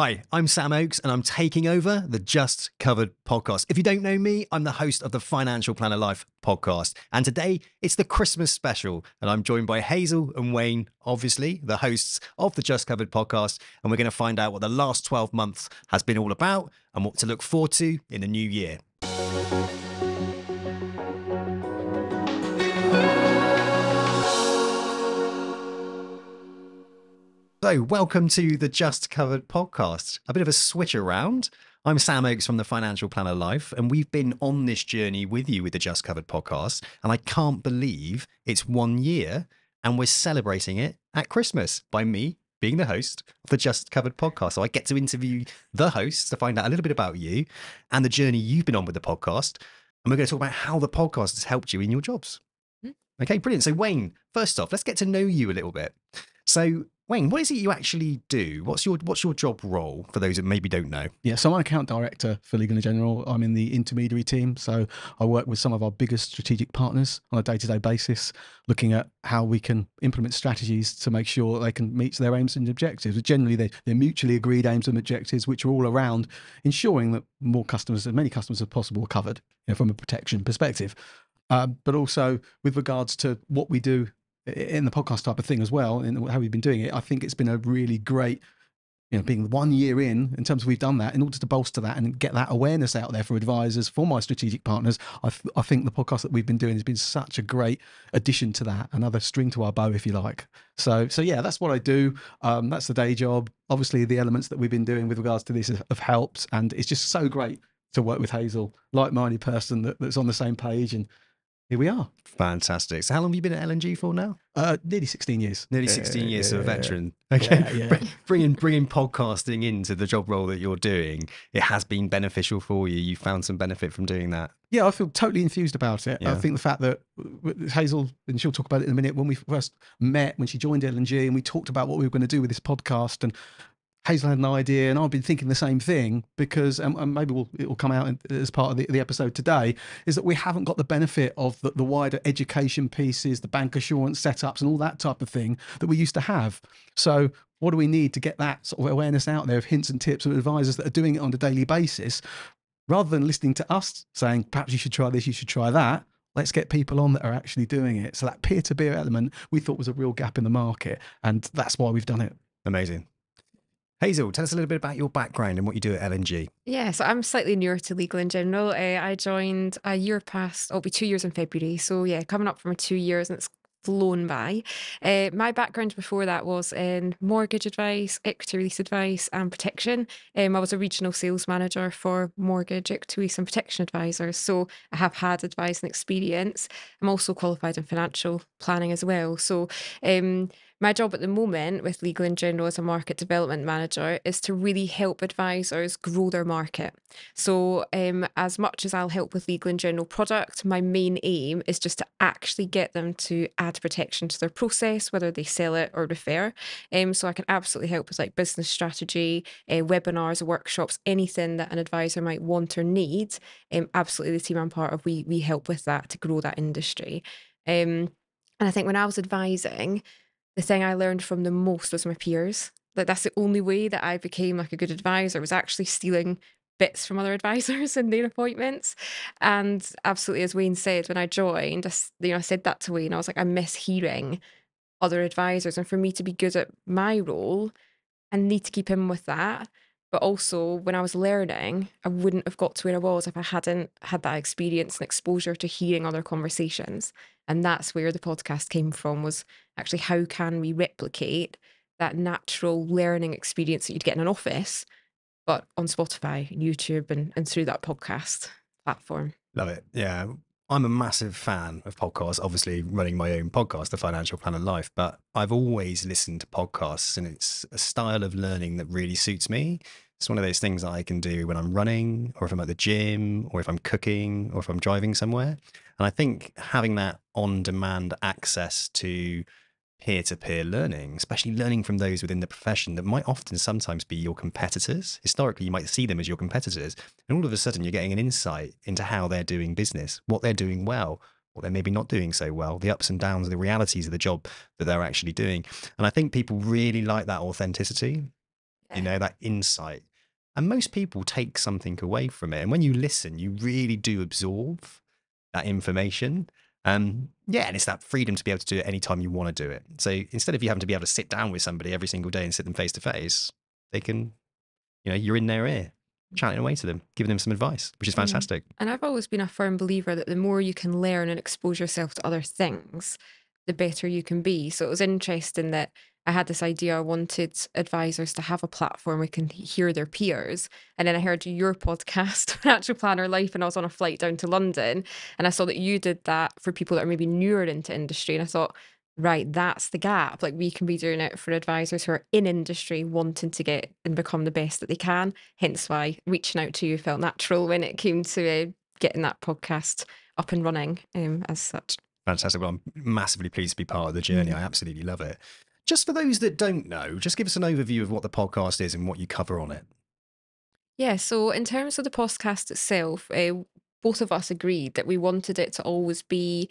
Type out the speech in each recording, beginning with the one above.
Hi, I'm Sam Oakes and I'm taking over the Just Covered podcast. If you don't know me, I'm the host of the Financial Planner Life podcast. And today it's the Christmas special. And I'm joined by Hazel and Wayne, obviously, the hosts of the Just Covered podcast. And we're going to find out what the last 12 months has been all about and what to look forward to in the new year. So, welcome to the Just Covered podcast. A bit of a switch around. I'm Sam Oakes from the Financial Planner Life, and we've been on this journey with you with the Just Covered podcast. And I can't believe it's one year, and we're celebrating it at Christmas by me being the host of the Just Covered podcast. So I get to interview the hosts to find out a little bit about you and the journey you've been on with the podcast. And we're going to talk about how the podcast has helped you in your jobs. Mm. Okay, brilliant. So, Wayne, first off, let's get to know you a little bit. So, Wayne, what is it you actually do? What's your what's your job role for those that maybe don't know? Yeah, so I'm an account director for Legal and General. I'm in the intermediary team, so I work with some of our biggest strategic partners on a day-to-day basis, looking at how we can implement strategies to make sure they can meet their aims and objectives. Generally, they, they're mutually agreed aims and objectives, which are all around ensuring that more customers, as many customers as possible, are covered you know, from a protection perspective. Uh, but also with regards to what we do in the podcast type of thing as well, and how we've been doing it, I think it's been a really great, you know, being one year in, in terms of we've done that, in order to bolster that and get that awareness out there for advisors, for my strategic partners. I, th- I think the podcast that we've been doing has been such a great addition to that, another string to our bow, if you like. So, so yeah, that's what I do. Um, that's the day job. Obviously, the elements that we've been doing with regards to this have, helped, and it's just so great to work with Hazel, like-minded person that, that's on the same page and here we are. Fantastic. So, how long have you been at L&G for now? Uh, nearly 16 years. Nearly 16 uh, years, so a veteran. Okay. Yeah, yeah. bringing, bringing podcasting into the job role that you're doing, it has been beneficial for you. You found some benefit from doing that. Yeah, I feel totally enthused about it. Yeah. I think the fact that Hazel, and she'll talk about it in a minute, when we first met, when she joined L&G, and we talked about what we were going to do with this podcast and Hazel had an idea, and I've been thinking the same thing because, and, and maybe we'll, it will come out as part of the, the, episode today, is that we haven't got the benefit of the, the wider education pieces, the bancassurance setups, and all that type of thing that we used to have. So, what do we need to get that sort of awareness out there of hints and tips of advisors that are doing it on a daily basis, rather than listening to us saying, perhaps you should try this, you should try that let's get people on that are actually doing it. So that peer-to-peer element we thought was a real gap in the market, and that's why we've done it. Amazing. Hazel, tell us a little bit about your background and what you do at L&G. Yeah, so I'm slightly newer to Legal and General. Uh, I joined a year past, it'll be two years in February. So yeah, coming up from two years and it's flown by. Uh, my background before that was in mortgage advice, equity release advice, and protection. Um, I was a regional sales manager for mortgage, equity release, and protection advisors. So I have had advice and experience. I'm also qualified in financial planning as well. So um, my job at the moment with Legal and General as a market development manager is to really help advisors grow their market. So, um, as much as I'll help with Legal and General product, my main aim is just to actually get them to add protection to their process, whether they sell it or refer. Um, so, I can absolutely help with like business strategy, uh, webinars, workshops, anything that an advisor might want or need. Um, absolutely, the team I'm part of, we we help with that to grow that industry. Um, and I think when I was advising, the thing I learned from the most was my peers. Like that's the only way that I became like a good advisor was actually stealing bits from other advisors in their appointments. And absolutely, as Wayne said, when I joined, I, you know, I said that to Wayne. I was like, I miss hearing other advisors, and for me to be good at my role, I need to keep in with that. But also, when I was learning, I wouldn't have got to where I was if I hadn't had that experience and exposure to hearing other conversations. And that's where the podcast came from was actually how can we replicate that natural learning experience that you'd get in an office, but on Spotify, and YouTube, and, and through that podcast platform. Love it. Yeah. I'm a massive fan of podcasts, obviously running my own podcast, The Financial Planner Life, but I've always listened to podcasts and it's a style of learning that really suits me. It's one of those things that I can do when I'm running or if I'm at the gym or if I'm cooking or if I'm driving somewhere. And I think having that on demand access to peer to peer learning, especially learning from those within the profession that might often sometimes be your competitors. Historically, you might see them as your competitors. And all of a sudden, you're getting an insight into how they're doing business, what they're doing well, what they're maybe not doing so well, the ups and downs, the realities of the job that they're actually doing. And I think people really like that authenticity. you know, that insight. And most people take something away from it. And when you listen, you really do absorb that information. Um, yeah, and it's that freedom to be able to do it anytime you want to do it. So instead of you having to be able to sit down with somebody every single day and sit them face to face, they can, you know, you're in their ear, chatting away to them, giving them some advice, which is Mm. fantastic. And I've always been a firm believer that the more you can learn and expose yourself to other things, the better you can be. So it was interesting that I had this idea I wanted advisors to have a platform where we can hear their peers. And then I heard your podcast, Financial Planner Life, and I was on a flight down to London. And I saw that you did that for people that are maybe newer into industry. And I thought, right, that's the gap. Like we can be doing it for advisors who are in industry wanting to get and become the best that they can. Hence why reaching out to you felt natural when it came to uh, getting that podcast up and running um, as such. Fantastic. Well, I'm massively pleased to be part of the journey. Mm. I absolutely love it. Just for those that don't know, just give us an overview of what the podcast is and what you cover on it. Yeah, so in terms of the podcast itself, uh, both of us agreed that we wanted it to always be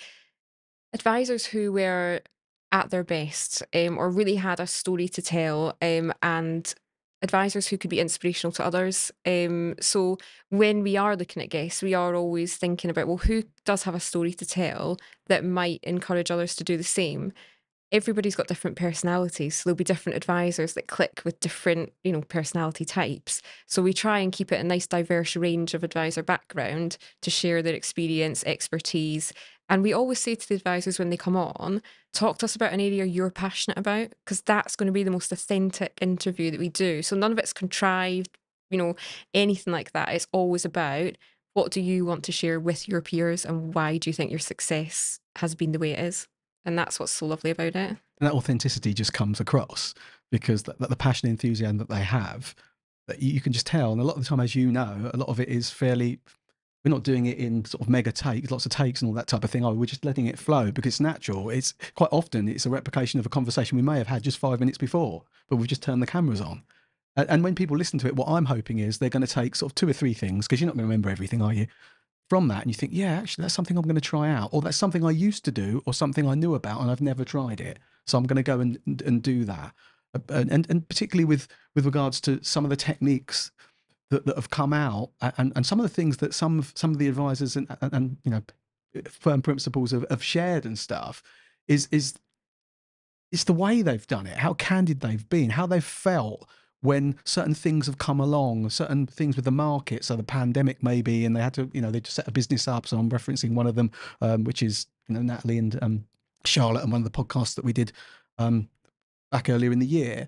advisors who were at their best um, or really had a story to tell um, and advisors who could be inspirational to others. Um, so when we are looking at guests, we are always thinking about, well, who does have a story to tell that might encourage others to do the same? Everybody's got different personalities so there'll be different advisors that click with different you know personality types. So we try and keep it a nice diverse range of advisor background to share their experience expertise and we always say to the advisors when they come on talk to us about an area you're passionate about because that's going to be the most authentic interview that we do. So none of it's contrived you know anything like that. It's always about what do you want to share with your peers and why do you think your success has been the way it is and that's what's so lovely about it. And that authenticity just comes across because that the passion and enthusiasm that they have, that you, you can just tell. And a lot of the time, as you know, a lot of it is fairly. We're not doing it in sort of mega takes, lots of takes and all that type of thing. Oh, we're just letting it flow because it's natural. It's quite often it's a replication of a conversation we may have had just five minutes before, but we've just turned the cameras on. And, and when people listen to it, what I'm hoping is they're going to take sort of two or three things because you're not going to remember everything, are you? From that and you think, yeah, actually, that's something I'm going to try out, or that's something I used to do, or something I knew about and I've never tried it. So I'm going to go and and, and do that. Uh, And, and and particularly with with regards to some of the techniques that, that have come out, and, and some of the things that some of some of the advisors and and, and you know firm principles have, have shared and stuff, is is it's the way they've done it, how candid they've been, how they've felt when certain things have come along, certain things with the market, so the pandemic maybe, and they had to, you know, they just set a business up. So I'm referencing one of them, um, which is you know Natalie and um, Charlotte, and one of the podcasts that we did um, back earlier in the year.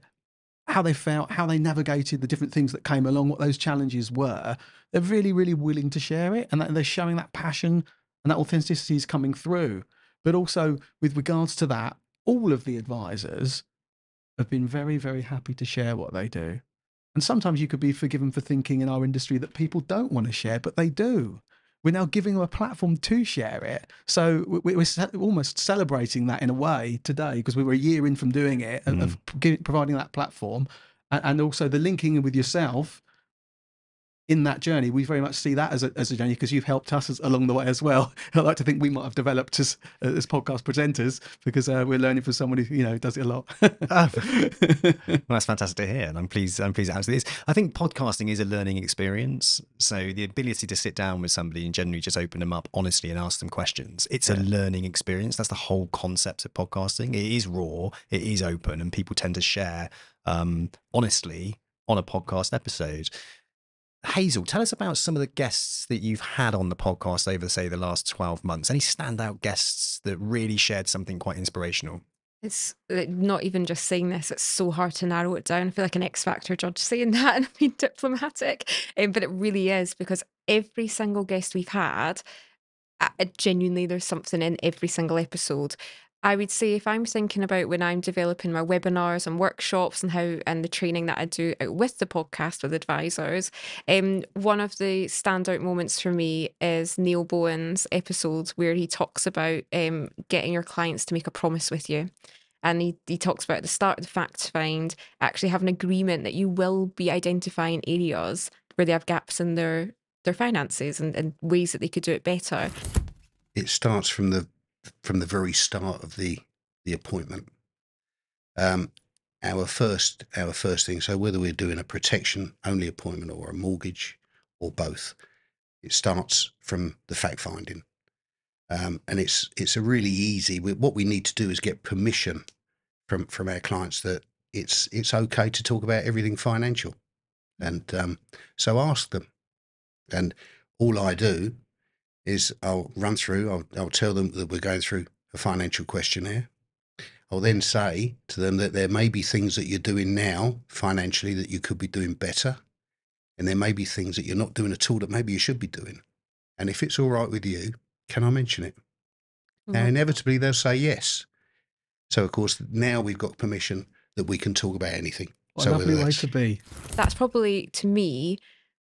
How they felt, how they navigated the different things that came along, what those challenges were. They're really, really willing to share it, and that they're showing that passion and that authenticity is coming through. But also with regards to that, all of the advisors have been very, very happy to share what they do. And sometimes you could be forgiven for thinking in our industry that people don't want to share, but they do. We're now giving them a platform to share it. So we- we're almost celebrating that in a way today because we were a year in from doing it, of- of mm. providing that platform. And also the linking with yourself in that journey, we very much see that as a, as a journey because you've helped us as, along the way as well. I like to think we might have developed as as podcast presenters because uh, we're learning from somebody who you know does it a lot. Well, that's fantastic to hear, and I'm pleased. I'm pleased absolutely is. I think podcasting is a learning experience. So the ability to sit down with somebody and generally just open them up honestly and ask them questions. It's a learning experience. That's the whole concept of podcasting. It is raw. It is open, and people tend to share um, honestly on a podcast episode. Hazel, tell us about some of the guests that you've had on the podcast over, say, the last 12 months. Any standout guests that really shared something quite inspirational? It's like, not even just saying this, it's so hard to narrow it down. I feel like an X Factor judge saying that and being diplomatic. Um, but it really is because every single guest we've had, uh, uh, genuinely, there's something in every single episode. I would say if I'm thinking about when I'm developing my webinars and workshops and how and the training that I do with the podcast with advisors, um, one of the standout moments for me is Neil Bowen's episode where he talks about um, getting your clients to make a promise with you. And he, he talks about at the start of the fact find, actually have an agreement that you will be identifying areas where they have gaps in their their finances and, and ways that they could do it better. it starts from the from the very start of the the appointment. Um, our first our first thing. So whether we're doing a protection only appointment or a mortgage or both, it starts from the fact finding, um, and it's it's a really easy. What we need to do is get permission from from our clients that it's it's okay to talk about everything financial, and um, so ask them. And all I do is I'll run through. I'll I'll tell them that we're going through a financial questionnaire. I'll then say to them that there may be things that you're doing now financially that you could be doing better. And there may be things that you're not doing at all that maybe you should be doing. And if it's all right with you, can I mention it? And Mhm. inevitably they'll say yes. So, of course, now we've got permission that we can talk about anything. What so a lovely whether way to be. That's probably to me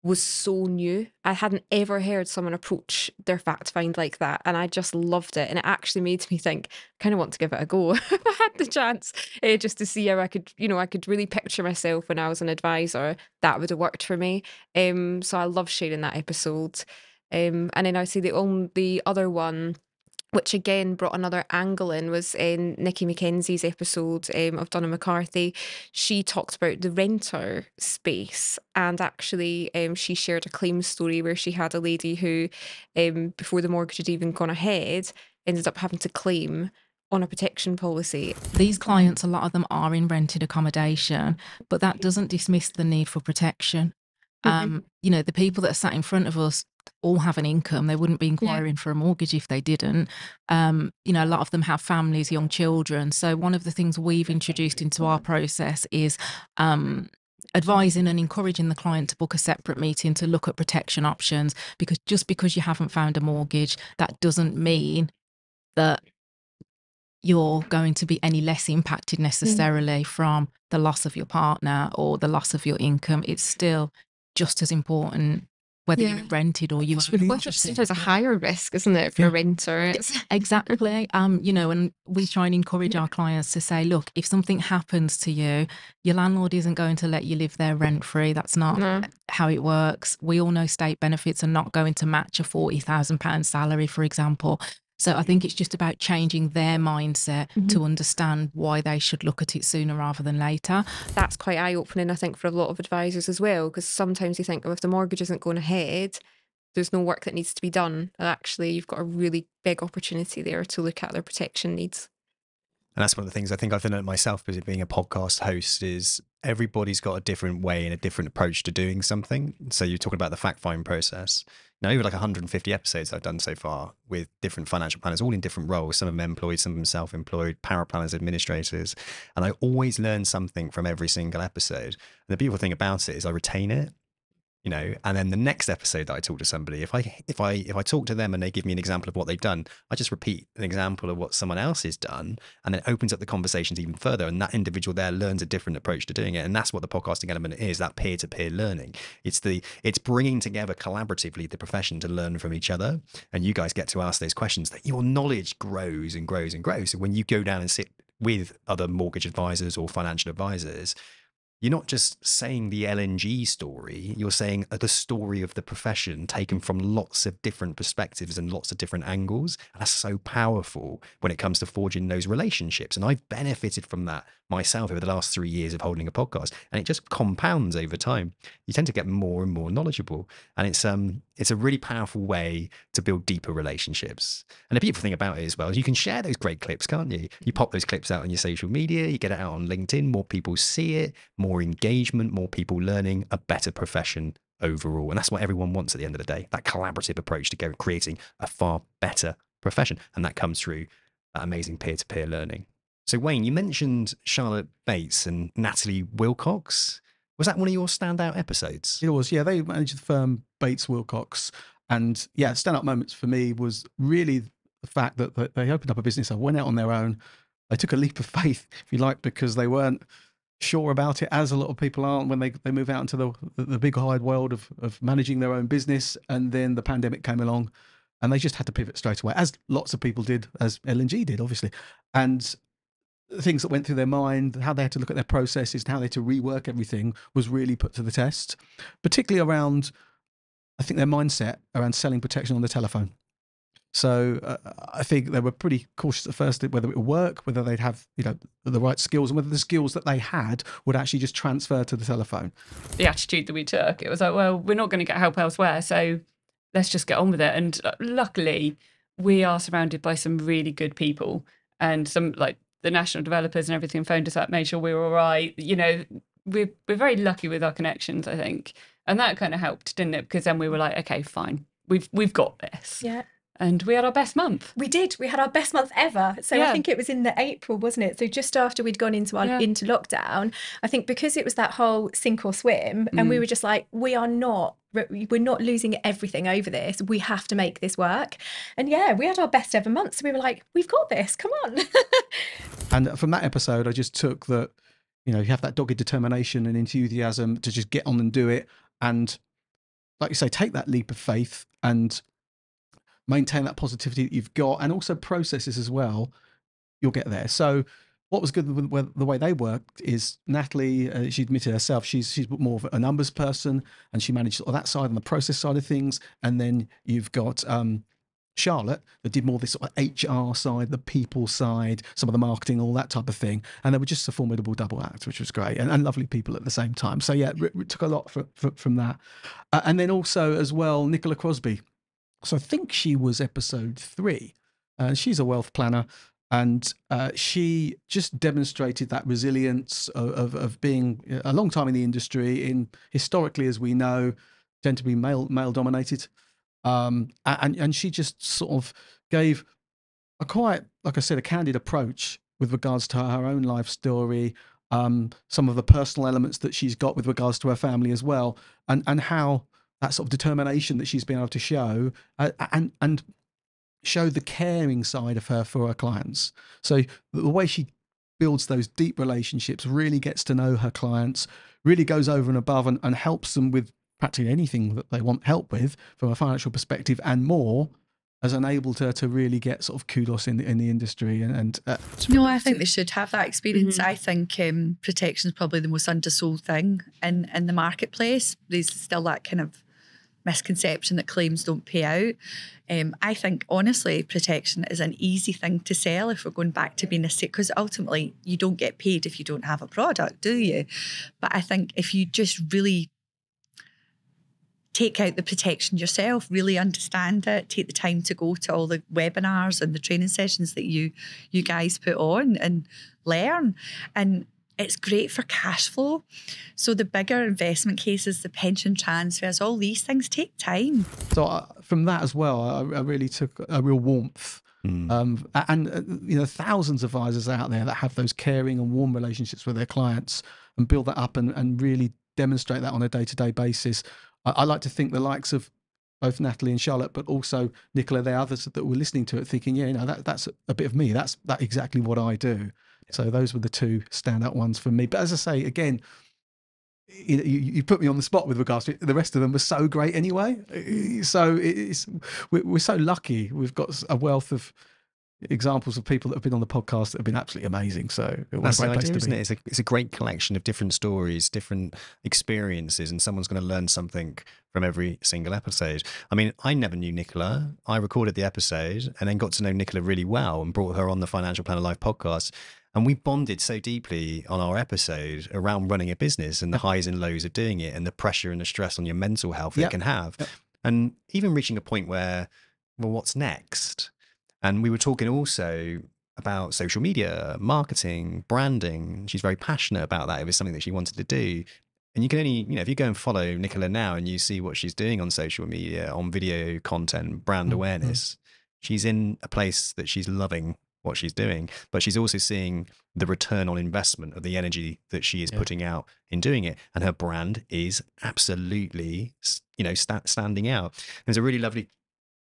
was so new. I hadn't ever heard someone approach their fact find like that, and I just loved it. And it actually made me think, kind of want to give it a go if I had the chance, uh, just to see how I could, you know, I could really picture myself when I was an advisor. That would have worked for me. Um, so I love sharing that episode. Um, and then I see the only the other one which again brought another angle in was in Nikki McKenzie's episode um, of Donna McCarthy. She talked about the renter space, and actually, um, she shared a claim story where she had a lady who, um, before the mortgage had even gone ahead, ended up having to claim on a protection policy. These clients, a lot of them are in rented accommodation, but that doesn't dismiss the need for protection. Mhm. Um, you know, the people that are sat in front of us all have an income. They wouldn't be inquiring for a mortgage if they didn't. Um, you know, a lot of them have families, young children. So one of the things we've introduced into our process is um, advising and encouraging the client to book a separate meeting to look at protection options because just because you haven't found a mortgage, that doesn't mean that you're going to be any less impacted necessarily from the loss of your partner or the loss of your income. It's still just as important whether Yeah. you're rented or you It's own really Well, there's a higher risk, isn't it, for Yeah. a renter? It's, Exactly. Um, you know, and we try and encourage our clients to say, look, if something happens to you, your landlord isn't going to let you live there rent free. That's not no. how it works. We all know state benefits are not going to match a forty thousand pound salary, for example. So I think it's just about changing their mindset to mm-hmm. understand why they should look at it sooner rather than later. that's quite eye opening, I think, for a lot of advisors as well, because sometimes you think, oh, if the mortgage isn't going ahead, there's no work that needs to be done. And actually, you've got a really big opportunity there to look at their protection needs. And that's one of the things I think I've learned myself as being a podcast host is everybody's got a different way and a different approach to doing something. So you're talking about the fact find process. Now, over like 150 episodes I've done so far with different financial planners, all in different roles. Some of them employed, some of them self-employed, paraplanners, administrators. And I always learn something from every single episode. And the beautiful thing about it is I retain it you know and then the next episode that i talk to somebody if i if i if i talk to them and they give me an example of what they've done i just repeat an example of what someone else has done and it opens up the conversations even further and that individual there learns a different approach to doing it and that's what the podcasting element is that peer-to-peer learning. It's the it's bringing together collaboratively the profession to learn from each other and you guys get to ask those questions that your knowledge grows and grows and grows. So when you go down and sit with other mortgage advisors or financial advisors you're not just saying the L&G story, you're saying the story of the profession taken from lots of different perspectives and lots of different angles. And that's so powerful when it comes to forging those relationships. And I've benefited from that myself over the last three years of holding a podcast. And it just compounds over time. You tend to get more and more knowledgeable. And it's um it's a really powerful way to build deeper relationships. And the beautiful thing about it as well is you can share those great clips, can't you? You pop those clips out on your social media, you get it out on LinkedIn, more people see it, more engagement, more people learning, a better profession overall. And that's what everyone wants at the end of the day that collaborative approach to creating a far better profession. And that comes through that amazing peer to peer learning. So, Wayne, you mentioned Charlotte Bates and Natalie Wilcox. Was that one of your standout episodes? It was, yeah. They managed the firm Bates Wilcox, and yeah, stand-up moments for me was really the fact that they opened up a business. I went out on their own. They took a leap of faith, if you like, because they weren't sure about it, as a lot of people aren't when they, they move out into the the big wide world of of managing their own business. And then the pandemic came along, and they just had to pivot straight away, as lots of people did, as L&G did, obviously. And things that went through their mind, how they had to look at their processes, and how they had to rework everything was really put to the test, particularly around, I think, their mindset around selling protection on the telephone. So uh, I think they were pretty cautious at first whether it would work, whether they'd have you know the right skills, and whether the skills that they had would actually just transfer to the telephone. The attitude that we took, it was like, well, we're not going to get help elsewhere, so let's just get on with it. And uh, luckily, we are surrounded by some really good people and some like the national developers and everything phoned us up, made sure we were all right. You know, we're we're very lucky with our connections, I think, and that kind of helped, didn't it? Because then we were like, okay, fine, we've we've got this. Yeah. And we had our best month. We did. We had our best month ever. So Yeah. I think it was in the April, wasn't it? So just after we'd gone into our Yeah. into lockdown, I think because it was that whole sink or swim, and we Mm. were just like, we are not. We're not losing everything over this. We have to make this work. And yeah, we had our best ever month. So we were like, we've got this. Come on. And from that episode, I just took that, you know, you have that dogged determination and enthusiasm to just get on and do it. And like you say, take that leap of faith and maintain that positivity that you've got and also processes as well. You'll get there. So, what was good with the way they worked is Natalie, uh, she admitted herself, she's she's more of a numbers person and she managed of that side and the process side of things. And then you've got um, Charlotte that did more this sort of HR side, the people side, some of the marketing, all that type of thing. And they were just a formidable double act, which was great and, and lovely people at the same time. So yeah, it, it took a lot fro- fro- from that. Uh, and then also as well, Nicola Crosby. So I think she was episode three. Uh, she's a wealth planner. And uh, she just demonstrated that resilience of, of, of being a long time in the industry. In historically, as we know, tend to be male male dominated um, and and she just sort of gave a quite, like I said, a candid approach with regards to her own life story, um, some of the personal elements that she's got with regards to her family as well, and and how that sort of determination that she's been able to show, uh, and and show the caring side of her for her clients. So the way she builds those deep relationships, really gets to know her clients, really goes over and above and, and helps them with practically anything that they want help with from a financial perspective and more has enabled her to really get sort of kudos in the, in the industry and, and uh, No, I think they should have that experience. Mhm. I think um, protection is probably the most undersold thing in, in the marketplace. There's still that kind of misconception that claims don't pay out. Um, I think honestly, protection is an easy thing to sell if we're going back to being a because ultimately you don't get paid if you don't have a product, do you? But I think if you just really take out the protection yourself, really understand it, take the time to go to all the webinars and the training sessions that you you guys put on and learn. And it's great for cash flow. So the bigger investment cases, the pension transfers, all these things take time. so I, from that as well I, I really took a real warmth Mm. um, and uh, you know thousands of advisors out there that have those caring and warm relationships with their clients and build that up and, and really demonstrate that on a day-to-day basis I, I like to think the likes of both Natalie and Charlotte, but also Nicola, the others that were listening to it, thinking, yeah, you know, that, that's a, a bit of me. That's that exactly what I do. So those were the two standout ones for me. But as I say, again, you, you, put me on the spot with regards to it. The rest of them were so great anyway. So it's we're, so lucky. We've got a wealth of examples of people that have been on the podcast that have been absolutely amazing. So it was That's a the great place idea, to isn't be. it? It's a, it's a great collection of different stories, different experiences, and someone's going to learn something from every single episode. I mean, I never knew Nicola. I recorded the episode and then got to know Nicola really well and brought her on the Financial Planner Life podcast. And we bonded so deeply on our episode around running a business and the highs and lows of doing it and the pressure and the stress on your mental health Yep. it can have. Yep. And even reaching a point where, well, what's next? And we were talking also about social media, marketing, branding. She's very passionate about that. It was something that she wanted to do. And you can only, you know, if you go and follow Nicola now and you see what she's doing on social media, on video content, brand Mhm. awareness, she's in a place that she's loving what she's doing, but she's also seeing the return on investment of the energy that she is Yeah. putting out in doing it. And her brand is absolutely, you know, sta- standing out. There's a really lovely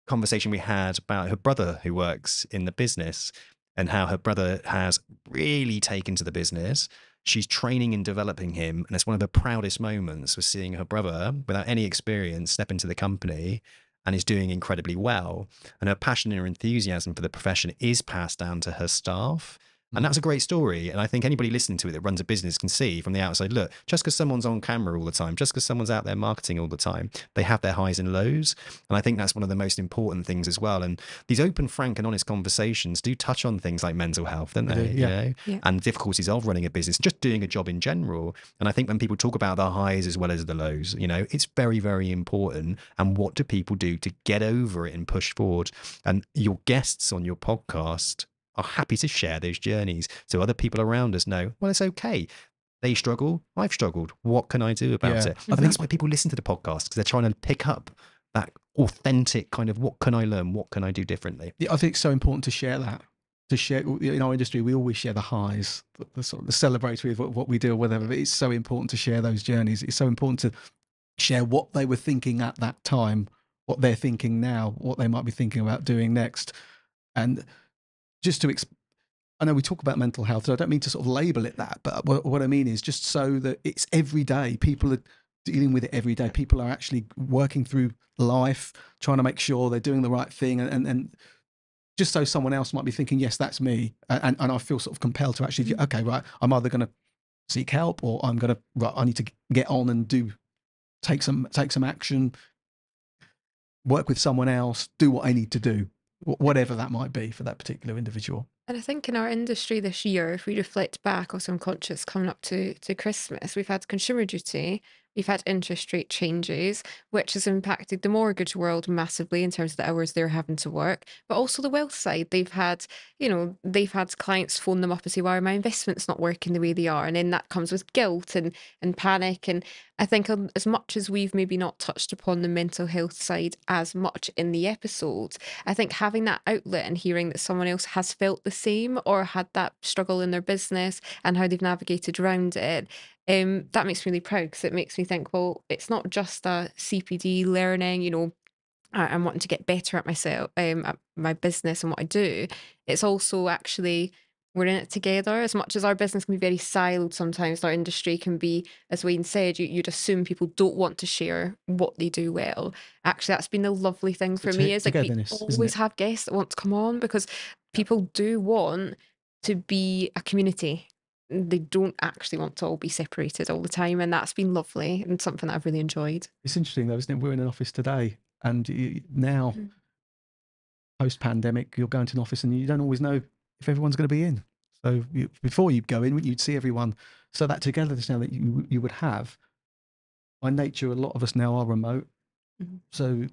conversation we had about her brother who works in the business and how her brother has really taken to the business. She's training and developing him. And it's one of her proudest moments was seeing her brother, without any experience, step into the company and is doing incredibly well. And her passion and her enthusiasm for the profession is passed down to her staff. And that's mm. a great story. And I think anybody listening to it that runs a business can see from the outside look, just because someone's on camera all the time, just because someone's out there marketing all the time, they have their highs and lows. And I think that's one of the most important things as well. And these open, frank, and honest conversations do touch on things like mental health, don't They do, You yeah. know? Yeah. And difficulties of running a business, just doing a job in general. And I think when people talk about the highs as well as the lows, you know, it's very, very important. And what do people do to get over it and push forward? And your guests on your podcast are happy to share those journeys so other people around us know, well, it's okay. They struggle. I've struggled. What can I do about Yeah. it? I think mm-hmm. that's why people listen to the podcast because they're trying to pick up that authentic kind of what can I learn? What can I do differently? Yeah, I think it's so important to share that. To share in our industry, we always share the highs, the, the sort of the celebratory of what, what we do or whatever. But it's so important to share those journeys. It's so important to share what they were thinking at that time, what they're thinking now, what they might be thinking about doing next, and just to. Exp- I know we talk about mental health, so I don't mean to sort of label it that, but what, what I mean is just so that it's every day. People are dealing with it every day. People are actually working through life, trying to make sure they're doing the right thing, and and, and just so someone else might be thinking, yes, that's me, and and I feel sort of compelled to actually, mm-hmm. okay, right, I'm either going to seek help or I'm going to, right, I need to get on and do, take some take some action, work with someone else, do what I need to do, whatever that might be for that particular individual. And I think in our industry this year, if we reflect back, also I'm conscious coming up to, to Christmas, we've had consumer duty, we've had interest rate changes, which has impacted the mortgage world massively in terms of the hours they're having to work, but also the wealth side. They've had, you know, they've had clients phone them up and say, why are my investments not working the way they are? And then that comes with guilt and, and panic. And I think um, as much as we've maybe not touched upon the mental health side as much in the episodes, I think having that outlet and hearing that someone else has felt the same or had that struggle in their business and how they've navigated around it, um, that makes me really proud because it makes me think, well, it's not just a CPD learning, you know, I- I'm wanting to get better at myself, um, at my business and what I do. It's also actually we're in it together. As much as our business can be very siloed sometimes, our industry can be, as Wayne said, you, you'd assume people don't want to share what they do well. Actually, that's been the lovely thing for It's me is like we always have guests that want to come on because people do want to be a community. They don't actually want to all be separated all the time, and that's been lovely and something that I've really enjoyed. It's interesting though, isn't it? We're in an office today, and now, Mm. post pandemic, you're going to an office and you don't always know if everyone's going to be in. So you, before you'd go in, you'd see everyone. So that togetherness now that you you would have, by nature, a lot of us now are remote. Mhm. So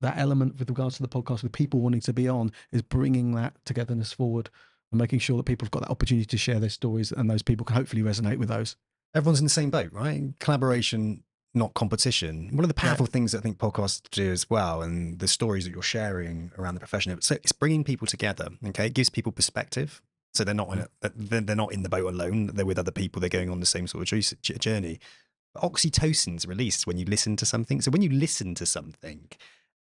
that element with regards to the podcast, with people wanting to be on, is bringing that togetherness forward and making sure that people have got that opportunity to share their stories, and those people can hopefully resonate with those. Everyone's in the same boat, right? Collaboration, not competition. One of the powerful things that I think podcasts do as well, and the stories that you're sharing around the profession, so it's bringing people together. Okay, it gives people perspective, so they're not in mm. a, they're they're not in the boat alone. They're with other people. They're going on the same sort of journey. Oxytocin's released when you listen to something. So when you listen to something,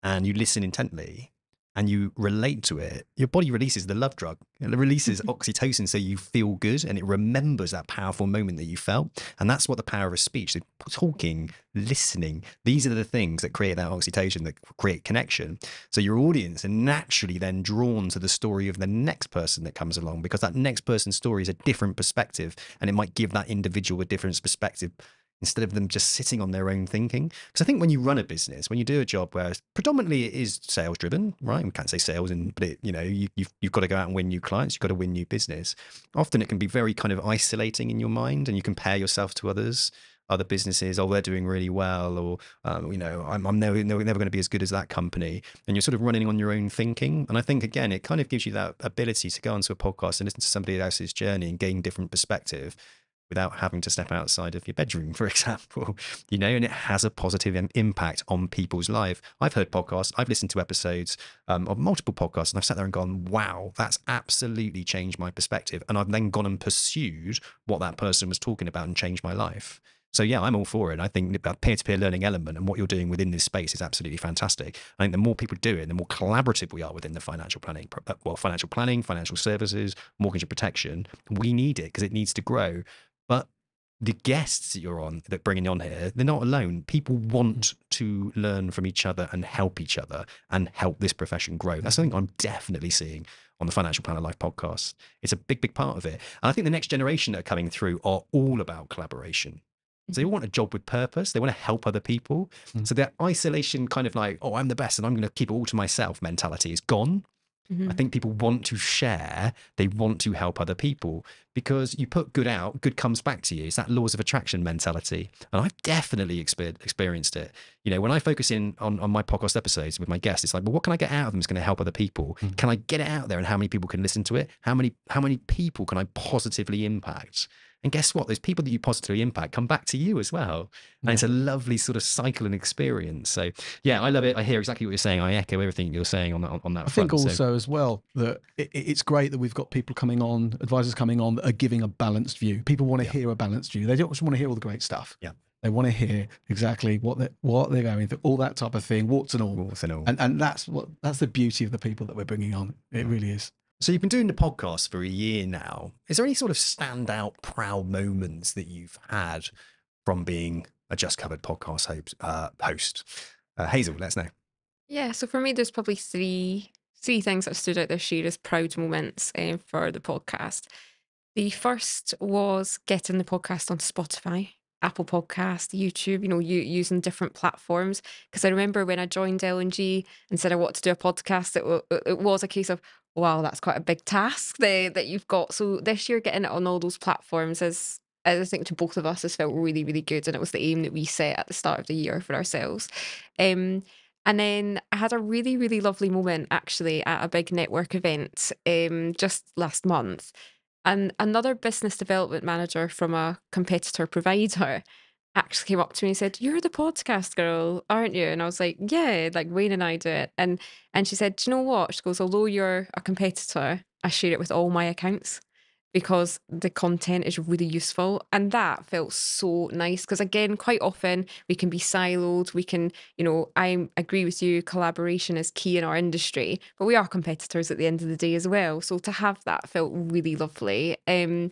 and you listen intently. And you relate to it, your body releases the love drug. It releases oxytocin so you feel good and it remembers that powerful moment that you felt. And that's what the power of speech, so talking, listening, these are the things that create that oxytocin, that create connection. So your audience are naturally then drawn to the story of the next person that comes along because that next person's story is a different perspective and it might give that individual a different perspective instead of them just sitting on their own thinking. Because I think when you run a business, when you do a job where predominantly it is sales driven, right? We can't say sales, and but it, you know, you, you've you've got to go out and win new clients. You've got to win new business. Often it can be very kind of isolating in your mind, and you compare yourself to others. Other businesses, oh, they're doing really well, or um, you know, I'm, I'm never, never, never going to be as good as that company, and you're sort of running on your own thinking. And I think again, it kind of gives you that ability to go onto a podcast and listen to somebody else's journey and gain different perspective without having to step outside of your bedroom, for example, you know, and it has a positive impact on people's life. I've heard podcasts, I've listened to episodes um, of multiple podcasts, and I've sat there and gone, wow, that's absolutely changed my perspective. And I've then gone and pursued what that person was talking about and changed my life. So yeah, I'm all for it. I think that peer-to-peer learning element and what you're doing within this space is absolutely fantastic. I think the more people do it, the more collaborative we are within the financial planning, uh, well, financial planning, financial services, mortgage protection. We need it because it needs to grow. But the guests that you're on that bringing on here, they're not alone. People want to learn from each other and help each other and help this profession grow. That's something I'm definitely seeing on the Financial Planner Life podcast. It's a big, big part of it. And I think the next generation that are coming through are all about collaboration. So they want a job with purpose. They want to help other people. Mm. So that isolation, kind of like, oh, I'm the best and I'm going to keep it all to myself mentality is gone. Mhm. I think people want to share, they want to help other people because you put good out, good comes back to you. It's that laws of attraction mentality. And I've definitely exper- experienced it. You know, when I focus in on, on my podcast episodes with my guests, it's like, well, what can I get out of them that's going to help other people? Mm. Can I get it out there and how many people can listen to it? How many how many people can I positively impact? And guess what? Those people that you positively impact come back to you as well. And it's a lovely sort of cycle and experience. So yeah, I love it. I hear exactly what you're saying. I echo everything you're saying on that on that I think front. So- also as well that it, it's great that we've got people coming on, advisors coming on that are giving a balanced view. People want to Yeah. hear a balanced view. They don't just want to hear all the great stuff. Yeah. They want to hear exactly what they what they're going through, all that type of thing, warts and all. Warts and all. And and that's what that's the beauty of the people that we're bringing on. It really is. So you've been doing the podcast for a year now. Is there any sort of standout proud moments that you've had from being a Just Covered podcast host? Uh, host? Uh, Hazel, let us know. Yeah, so for me, there's probably three three things that stood out this year as proud moments um, for the podcast. The first was getting the podcast on Spotify, Apple Podcast, YouTube. You know, you, using different platforms. Because I remember when I joined L&G and said I want to do a podcast, it, it it was a case of wow, that's quite a big task that that you've got. So this year, getting it on all those platforms is. I think to both of us has felt really, really good, and it was the aim that we set at the start of the year for ourselves. Um, and then I had a really, really lovely moment actually at a big network event um, just last month. And another business development manager from a competitor provider actually came up to me and said, You're the podcast girl, aren't you? And I was like, Yeah, like Wayne and I do it. And and she said, Do you know what? She goes, Although you're a competitor, I share it with all my accounts because the content is really useful. And that felt so nice because, again, quite often we can be siloed. We can, you know, I agree with you, collaboration is key in our industry, but we are competitors at the end of the day as well. So to have that felt really lovely. Um,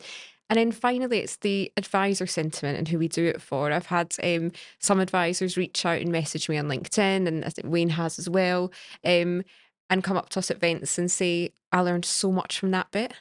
and then finally, it's the advisor sentiment and who we do it for. I've had um, some advisors reach out and message me on LinkedIn, and I think Wayne has as well, um, and come up to us at events and say, I learned so much from that bit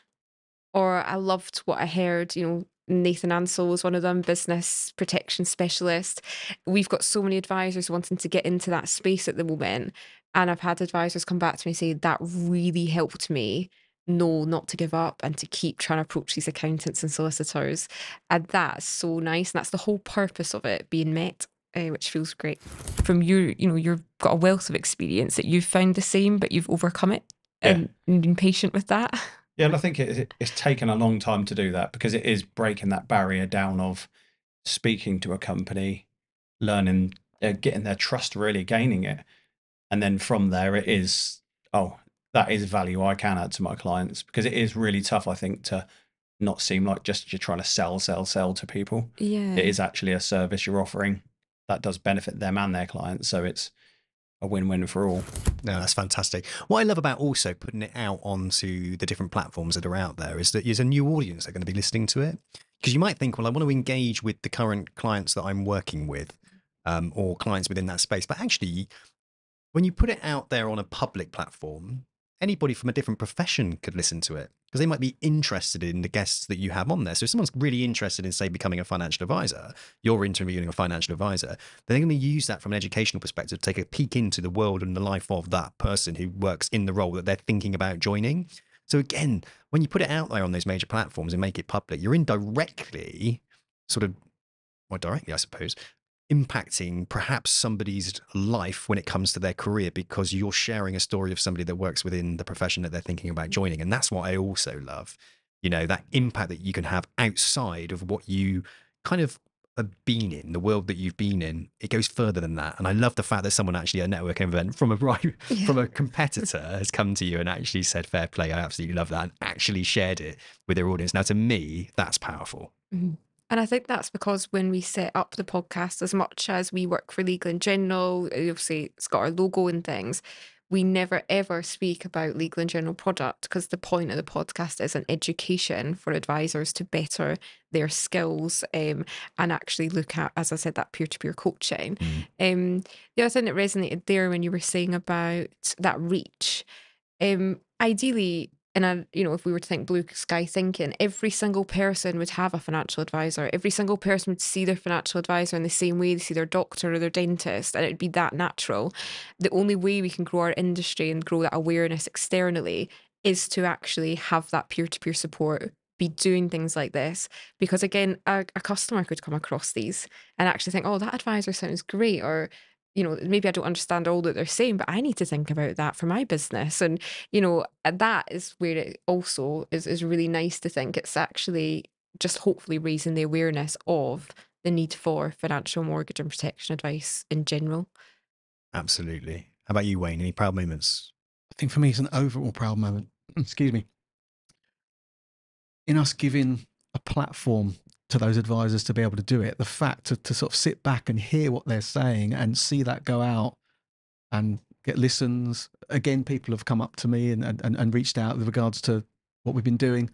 or I loved what I heard, you know, Nathan Ansell was one of them, business protection specialist. We've got so many advisors wanting to get into that space at the moment. And I've had advisors come back to me and say, that really helped me know not to give up and to keep trying to approach these accountants and solicitors. And that's so nice. And that's the whole purpose of it being met. Uh, which feels great. From you, you know, you've got a wealth of experience that you've found the same, but you've overcome it Yeah. and, and been patient with that. Yeah, and I think it, it's taken a long time to do that because it is breaking that barrier down of speaking to a company, learning, uh, getting their trust, really gaining it, and then from there it is oh that is value I can add to my clients because it is really tough. I think to not seem like just you're trying to sell, sell, sell to people. Yeah. It is actually a service you're offering that does benefit them and their clients. So it's a win-win for all. No, that's fantastic. What I love about also putting it out onto the different platforms that are out there is that there's a new audience that are going to be listening to it. Because you might think, well, I want to engage with the current clients that I'm working with um, or clients within that space. But actually, when you put it out there on a public platform, anybody from a different profession could listen to it because they might be interested in the guests that you have on there. So if someone's really interested in, say, becoming a financial advisor, you're interviewing a financial advisor, they're going to use that from an educational perspective to take a peek into the world and the life of that person who works in the role that they're thinking about joining. So again, when you put it out there on those major platforms and make it public, you're indirectly sort of, well, directly, I suppose, impacting perhaps somebody's life when it comes to their career because you're sharing a story of somebody that works within the profession that they're thinking about joining. And that's what I also love. You know, that impact that you can have outside of what you kind of have been in, the world that you've been in, it goes further than that. And I love the fact that someone actually at a networking event from a right from a competitor has come to you and actually said fair play. I absolutely love that and actually shared it with their audience. Now to me, that's powerful. Mhm. And I think that's because when we set up the podcast, as much as we work for Legal and General, obviously it's got our logo and things, we never ever speak about Legal and General product because the point of the podcast is an education for advisors to better their skills um, and actually look at, as I said, that peer to peer coaching. Um, the other thing that resonated there when you were saying about that reach, um, ideally, and I, you know, if we were to think blue sky thinking, every single person would have a financial advisor. Every single person would see their financial advisor in the same way they see their doctor or their dentist, and it'd be that natural. The only way we can grow our industry and grow that awareness externally is to actually have that peer to peer support be doing things like this because again a, a, customer could come across these and actually think oh that advisor sounds great or you know, maybe I don't understand all that they're saying, but I need to think about that for my business. And, you know, that is where it also is, is really nice to think it's actually just hopefully raising the awareness of the need for financial mortgage and protection advice in general. Absolutely. How about you, Wayne? Any proud moments? I think for me, it's an overall proud moment. Excuse me. In us giving a platform to those advisors to be able to do it. The fact to, to sort of sit back and hear what they're saying and see that go out and get listens. Again, people have come up to me and, and, and reached out with regards to what we've been doing.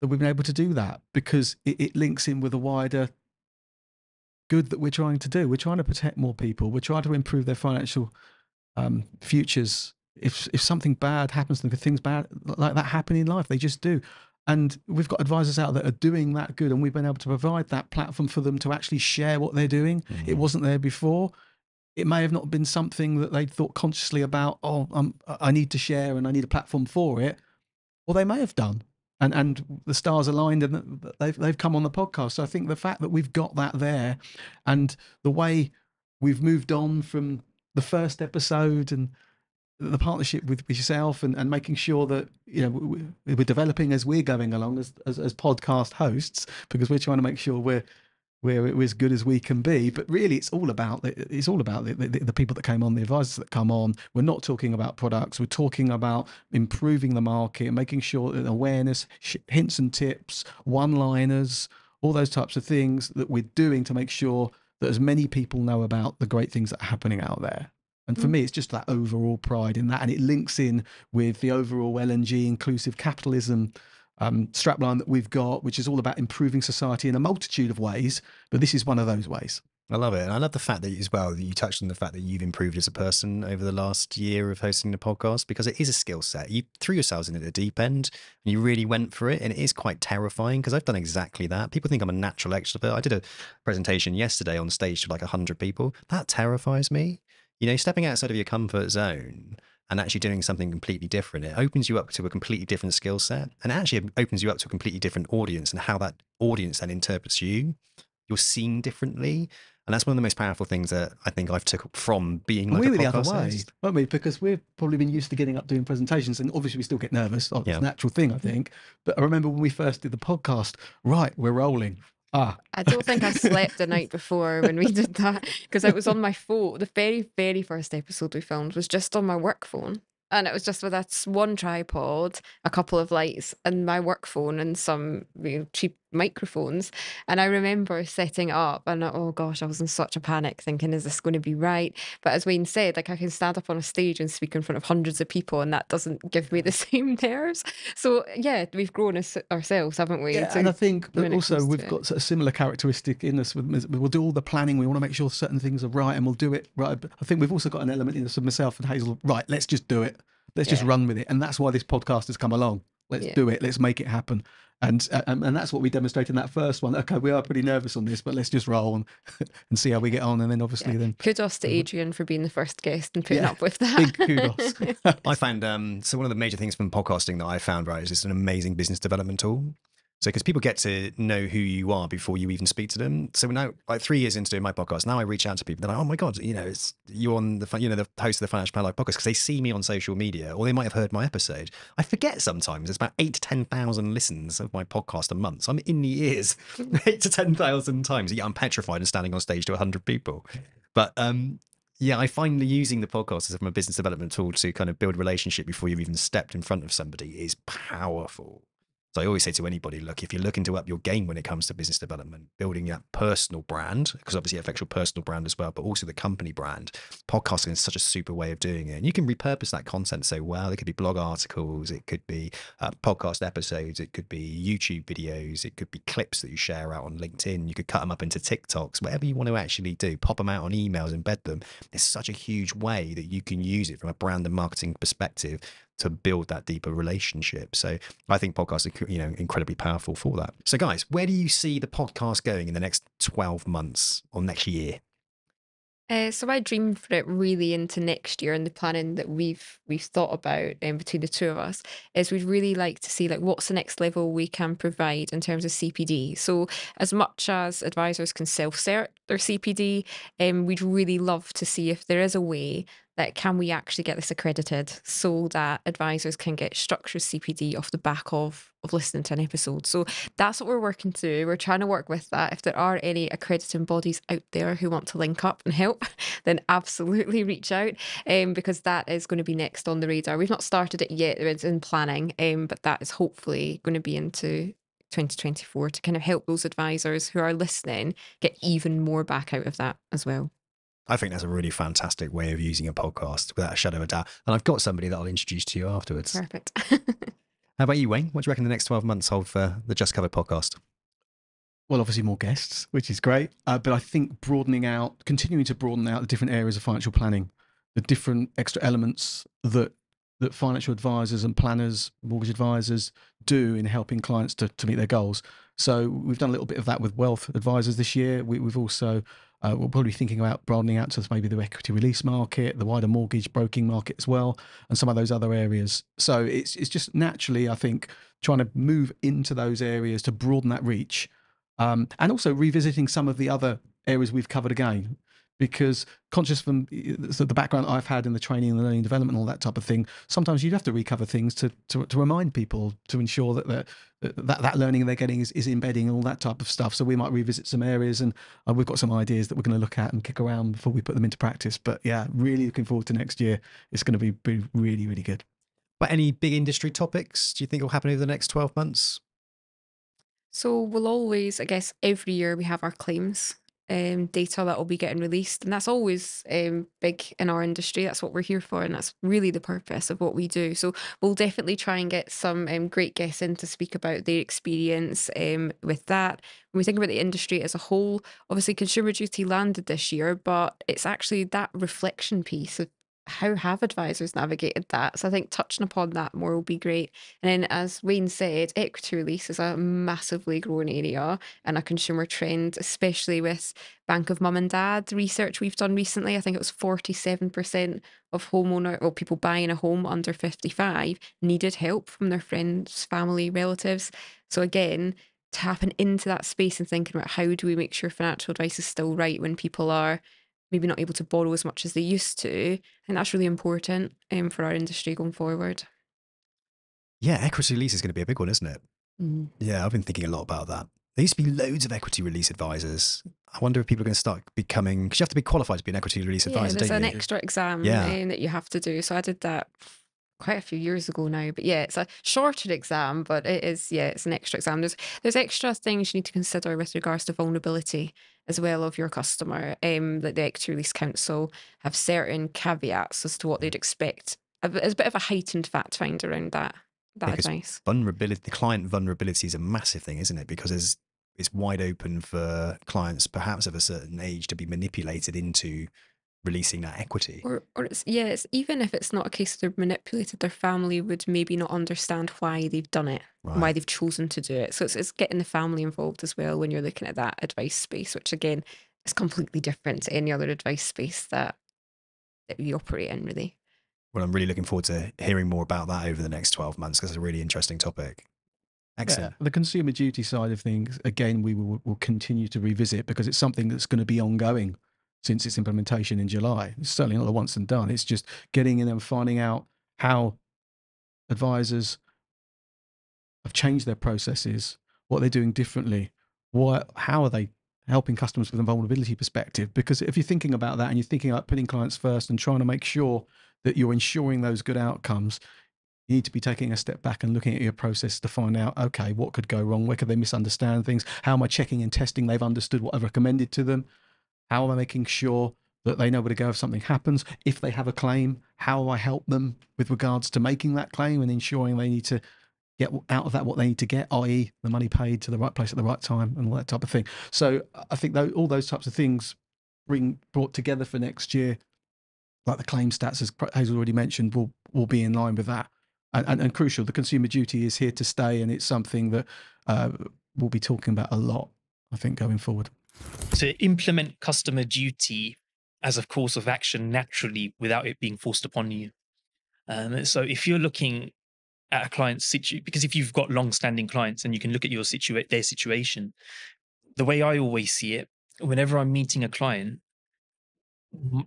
That we've been able to do that because it, it links in with a wider good that we're trying to do. We're trying to protect more people. We're trying to improve their financial um, futures. If if something bad happens to them, if things bad like that happen in life, they just do. And we've got advisors out that are doing that good, and we've been able to provide that platform for them to actually share what they're doing. Mm-hmm. It wasn't there before. It may have not been something that they'd thought consciously about. Oh, I'm, I need to share, and I need a platform for it. Or they may have done, and and the stars aligned, and they've they've come on the podcast. So I think the fact that we've got that there, and the way we've moved on from the first episode and the partnership with, with yourself and, and making sure that you know we're developing as we're going along as, as, as podcast hosts because we're trying to make sure we're we're, as good as we can be. But really it's all about it's all about the, the, the, people that came on the advisors that come on. We're not talking about products. We're talking about improving the market making sure that awareness hints and tips one liners all those types of things that we're doing to make sure that as many people know about the great things that are happening out there and for mm. me, it's just that overall pride in that. And it links in with the overall L&G inclusive capitalism um, strapline that we've got, which is all about improving society in a multitude of ways. But this is one of those ways. I love it. And I love the fact that as well that you touched on the fact that you've improved as a person over the last year of hosting the podcast because it is a skill set. You threw yourselves in at the deep end and you really went for it. And it is quite terrifying because I've done exactly that. People think I'm a natural extrovert. I did a presentation yesterday on stage to like 100 people. That terrifies me you know, stepping outside of your comfort zone and actually doing something completely different, it opens you up to a completely different skill set and actually opens you up to a completely different audience and how that audience then interprets you. You're seen differently. And that's one of the most powerful things that I think I've took from being like we a were the other way, weren't we? Because we've probably been used to getting up doing presentations, and obviously we still get nervous. It's yeah. a natural thing, I think. But I remember when we first did the podcast. Right, we're rolling. Ah. I don't think I slept the night before when we did that because it was on my phone. The very, very first episode we filmed was just on my work phone and it was just with that one tripod, a couple of lights, and my work phone, and some cheap microphones. And I remember setting up, and oh gosh, I was in such a panic, thinking, "Is this going to be right?" But as Wayne said, like I can stand up on a stage and speak in front of hundreds of people, and that doesn't give me the same nerves. So yeah, we've grown as ourselves, haven't we? Yeah, and I think also we've got a similar characteristic in us. We'll do all the planning. We want to make sure certain things are right, and we'll do it right. But I think we've also got an element in us of myself and Hazel. Right, let's just do it Let's yeah. just run with it. And that's why this podcast has come along. Let's yeah. do it. Let's make it happen. And, uh, and and that's what we demonstrate in that first one. Okay, we are pretty nervous on this, but let's just roll and, and see how we get on. And then obviously yeah. then kudos to Adrian for being the first guest and putting up with that. Big kudos. I find um so one of the major things from podcasting that I found right is it's an amazing business development tool. So, because people get to know who you are before you even speak to them. So now, like three years into doing my podcast, now I reach out to people. They're like, "Oh my god, you know, it's you on the you know the host of the Financial Life podcast," because they see me on social media or they might have heard my episode. I forget sometimes. It's about eight to ten thousand listens of my podcast a month. So I'm in the ears eight to ten thousand times. Yeah, I'm petrified and standing on stage to hundred people. But um, yeah, I find using the podcast as a business development tool to kind of build relationship before you've even stepped in front of somebody is powerful. So I always say to anybody, look, if you're looking to up your game when it comes to business development, building that personal brand, because obviously it affects your personal brand as well, but also the company brand, podcasting is such a super way of doing it. And you can repurpose that content so well. It could be blog articles, it could be uh, podcast episodes, it could be YouTube videos, it could be clips that you share out on LinkedIn. You could cut them up into TikToks, whatever you want to actually do, pop them out on emails, embed them. It's such a huge way that you can use it from a brand and marketing perspective to build that deeper relationship. So I think podcasts are you know incredibly powerful for that. So guys, where do you see the podcast going in the next 12 months or next year? Uh, so I dream for it really into next year and the planning that we've we've thought about um, between the two of us is we'd really like to see like what's the next level we can provide in terms of CPD. So as much as advisors can self-cert their CPD, um, we'd really love to see if there is a way that can we actually get this accredited so that advisors can get structured CPD off the back of of listening to an episode. So that's what we're working to. We're trying to work with that. If there are any accrediting bodies out there who want to link up and help, then absolutely reach out um, because that is going to be next on the radar. We've not started it yet, it's in planning, um, but that is hopefully going to be into 2024 to kind of help those advisors who are listening get even more back out of that as well. I think that's a really fantastic way of using a podcast without a shadow of a doubt. And I've got somebody that I'll introduce to you afterwards. Perfect. How about you, Wayne? What do you reckon the next 12 months hold for the Just Covered podcast? Well, obviously more guests, which is great. Uh, but I think broadening out, continuing to broaden out the different areas of financial planning, the different extra elements that that financial advisors and planners, mortgage advisors do in helping clients to, to meet their goals. So we've done a little bit of that with wealth advisors this year. We, we've also uh, we're probably thinking about broadening out to maybe the equity release market, the wider mortgage broking market as well, and some of those other areas. So it's it's just naturally, I think, trying to move into those areas to broaden that reach, um, and also revisiting some of the other areas we've covered again because conscious from the background I've had in the training and the learning development, and all that type of thing, sometimes you'd have to recover things to, to, to remind people to ensure that, that that that learning they're getting is, is embedding and all that type of stuff. So we might revisit some areas and uh, we've got some ideas that we're going to look at and kick around before we put them into practice. But yeah, really looking forward to next year. It's going to be, be really, really good. But any big industry topics do you think will happen over the next 12 months? So we'll always, I guess, every year we have our claims um, data that will be getting released. And that's always um, big in our industry. That's what we're here for. And that's really the purpose of what we do. So we'll definitely try and get some um, great guests in to speak about their experience um, with that. When we think about the industry as a whole, obviously consumer duty landed this year, but it's actually that reflection piece of how have advisors navigated that? So I think touching upon that more will be great. And then, as Wayne said, equity release is a massively growing area and a consumer trend, especially with Bank of Mum and Dad research we've done recently. I think it was 47% of homeowner or people buying a home under 55 needed help from their friends, family, relatives. So again, tapping into that space and thinking about how do we make sure financial advice is still right when people are maybe not able to borrow as much as they used to. And that's really important um, for our industry going forward. Yeah, equity release is going to be a big one, isn't it? Mm. Yeah, I've been thinking a lot about that. There used to be loads of equity release advisors. I wonder if people are going to start becoming because you have to be qualified to be an equity release advisor. Yeah, there's an you? extra exam Yeah. um, that you have to do. So I did that quite a few years ago now. But yeah, it's a shorter exam, but it is yeah, it's an extra exam. There's there's extra things you need to consider with regards to vulnerability as well of your customer. Um, like the Equity Release Council have certain caveats as to what they'd expect. A bit- a bit of a heightened fact find around that that Because advice. vulnerability, the client vulnerability is a massive thing, isn't it? Because it's it's wide open for clients, perhaps of a certain age, to be manipulated into releasing that equity. Or, or it's yeah, it's even if it's not a case they're manipulated, their family would maybe not understand why they've done it, and why they've chosen to do it. So it's, it's getting the family involved as well when you're looking at that advice space, which again is completely different to any other advice space that that we operate in. Really, Well, I'm really looking forward to hearing more about that over the next 12 months because it's a really interesting topic. Excellent. Yeah. The consumer duty side of things, again, we will, will continue to revisit because it's something that's going to be ongoing since its implementation in July. It's certainly not a once and done. It's just getting in and finding out how advisors have changed their processes, what they're doing differently, what, how are they helping customers with a vulnerability perspective? Because if you're thinking about that and you're thinking about putting clients first and trying to make sure that you're ensuring those good outcomes, you need to be taking a step back and looking at your process to find out, okay, what could go wrong? Where could they misunderstand things? How am I checking and testing they've understood what I've recommended to them? How am I making sure that they know where to go if something happens? If they have a claim, how do I help them with regards to making that claim and ensuring they need to get out of that what they need to get, i.e., the money paid to the right place at the right time and all that type of thing. So I think tho- all those types of things bring brought together for next year, like the claim stats, as Hazel already mentioned, will will be in line with that and, and, and crucial. The consumer duty is here to stay, and it's something that uh, we'll be talking about a lot, I think, going forward. To implement customer duty as a course of action naturally without it being forced upon you. Um, so if you're looking at a client's situation, because if you've got long-standing clients and you can look at your situa- their situation, the way I always see it, whenever I'm meeting a client,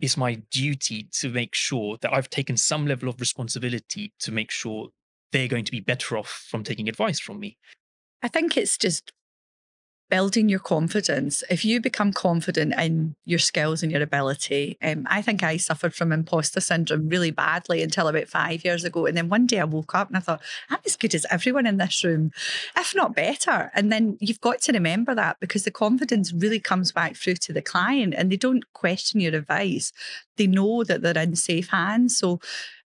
it's my duty to make sure that I've taken some level of responsibility to make sure they're going to be better off from taking advice from me. I think it's just building your confidence. If you become confident in your skills and your ability, um, I think I suffered from imposter syndrome really badly until about five years ago. And then one day I woke up and I thought, I'm as good as everyone in this room, if not better. And then you've got to remember that because the confidence really comes back through to the client and they don't question your advice. They know that they're in safe hands. So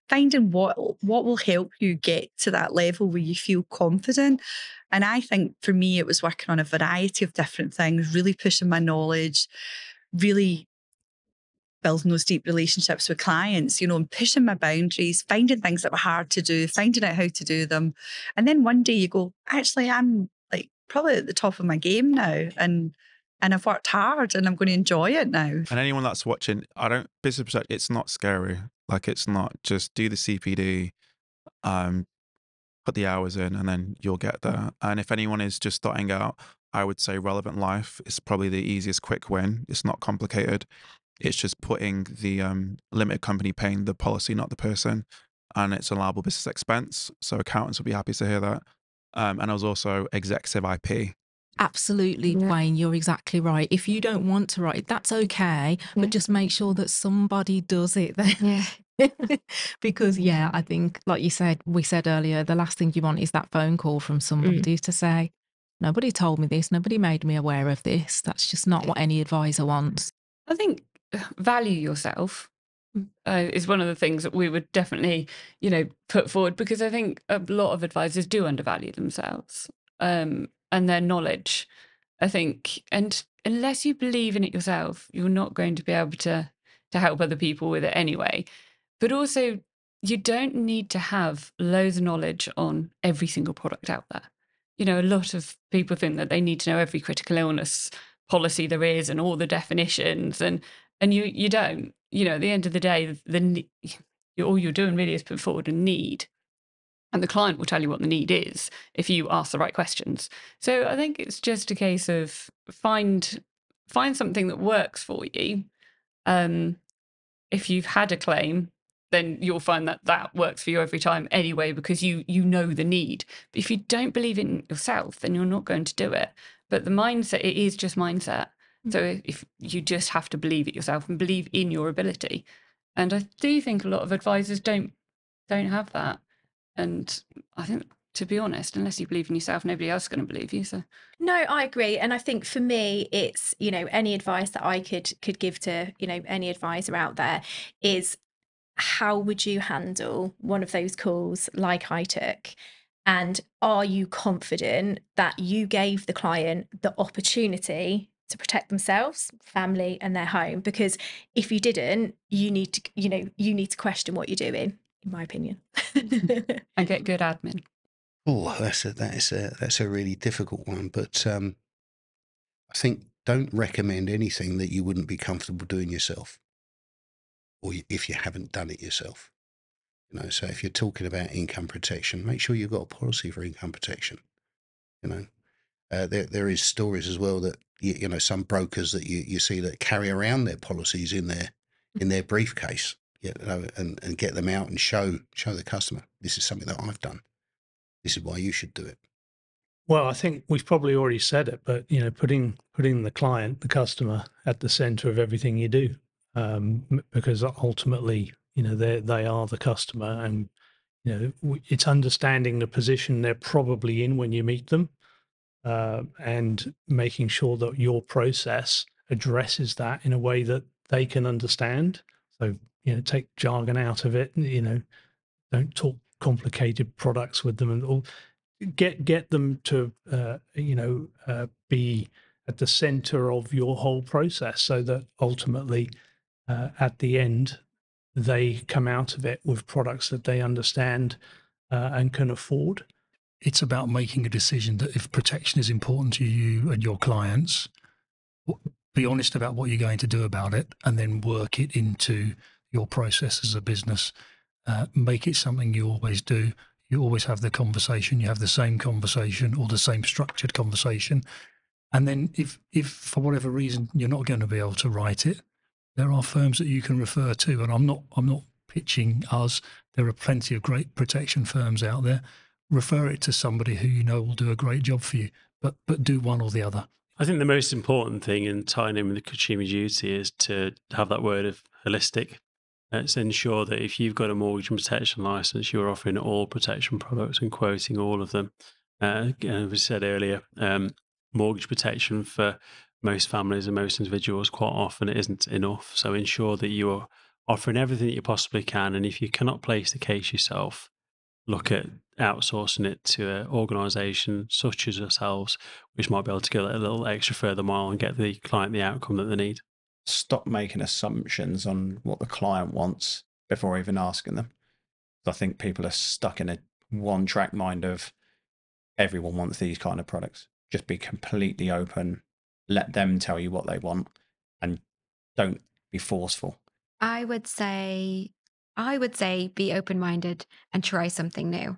finding what what will help you get to that level where you feel confident and I think for me, it was working on a variety of different things, really pushing my knowledge, really building those deep relationships with clients, you know, and pushing my boundaries, finding things that were hard to do, finding out how to do them. And then one day you go, actually, I'm like probably at the top of my game now. And and I've worked hard and I'm going to enjoy it now. And anyone that's watching, I don't it's not scary. Like it's not just do the CPD, um, put the hours in and then you'll get there. And if anyone is just starting out, I would say relevant life is probably the easiest quick win. It's not complicated. It's just putting the um, limited company paying the policy, not the person. And it's allowable business expense. So accountants will be happy to hear that. Um, and I was also executive IP. Absolutely, yeah. Wayne, you're exactly right. If you don't want to write, that's okay, yeah. but just make sure that somebody does it then. Yeah. because yeah, I think like you said, we said earlier, the last thing you want is that phone call from somebody mm. to say, nobody told me this, nobody made me aware of this. That's just not what any advisor wants. I think uh, value yourself mm. uh, is one of the things that we would definitely, you know, put forward because I think a lot of advisors do undervalue themselves um, and their knowledge. I think, and unless you believe in it yourself, you're not going to be able to to help other people with it anyway. But also, you don't need to have loads of knowledge on every single product out there. You know, a lot of people think that they need to know every critical illness policy there is and all the definitions, and and you you don't. You know, at the end of the day, the all you're doing really is put forward a need, and the client will tell you what the need is if you ask the right questions. So I think it's just a case of find find something that works for you. Um, if you've had a claim, then you'll find that that works for you every time anyway because you you know the need. But if you don't believe in yourself then you're not going to do it. But the mindset it is just mindset. Mm-hmm. so if you just have to believe it yourself and believe in your ability. And i do think a lot of advisors don't don't have that. And i think to be honest unless you believe in yourself nobody else is going to believe you so. No i agree. And i think for me it's you know any advice that i could could give to you know any advisor out there is how would you handle one of those calls like I took? And are you confident that you gave the client the opportunity to protect themselves, family, and their home? Because if you didn't, you need to, you know, you need to question what you're doing, in my opinion. and get good admin. Oh, that's a that is a that's a really difficult one. But um, I think don't recommend anything that you wouldn't be comfortable doing yourself or if you haven't done it yourself. You know, so if you're talking about income protection, make sure you've got a policy for income protection. You know, uh, there there is stories as well that you, you, know some brokers that you, you see that carry around their policies in their in their briefcase, you know, and and get them out and show show the customer this is something that I've done. This is why you should do it. Well, I think we've probably already said it, but you know, putting putting the client, the customer, at the centre of everything you do um, because ultimately, you know, they they are the customer, and you know, it's understanding the position they're probably in when you meet them, uh, and making sure that your process addresses that in a way that they can understand. So, you know, take jargon out of it. You know, don't talk complicated products with them, and all. Get get them to uh, you know uh, be at the center of your whole process, so that ultimately uh, at the end, they come out of it with products that they understand uh, and can afford. It's about making a decision that if protection is important to you and your clients, be honest about what you're going to do about it and then work it into your process as a business. Uh, make it something you always do. You always have the conversation, you have the same conversation or the same structured conversation. And then if if for whatever reason you're not going to be able to write it, there are firms that you can refer to. And I'm not I'm not pitching us. There are plenty of great protection firms out there. Refer it to somebody who you know will do a great job for you. But but do one or the other. I think the most important thing in tying in with the consumer duty is to have that word of holistic. Let's ensure that if you've got a mortgage and protection license, you're offering all protection products and quoting all of them. Uh, as we said earlier, um, mortgage protection for most families and most individuals quite often it isn't enough. So ensure that you are offering everything that you possibly can. And if you cannot place the case yourself, look at outsourcing it to an organisation such as ourselves, which might be able to go a little extra further mile and get the client the outcome that they need. Stop making assumptions on what the client wants before even asking them. I think people are stuck in a one track mind of everyone wants these kind of products. Just be completely open, let them tell you what they want, and don't be forceful. I would say, I would say, be open minded and try something new.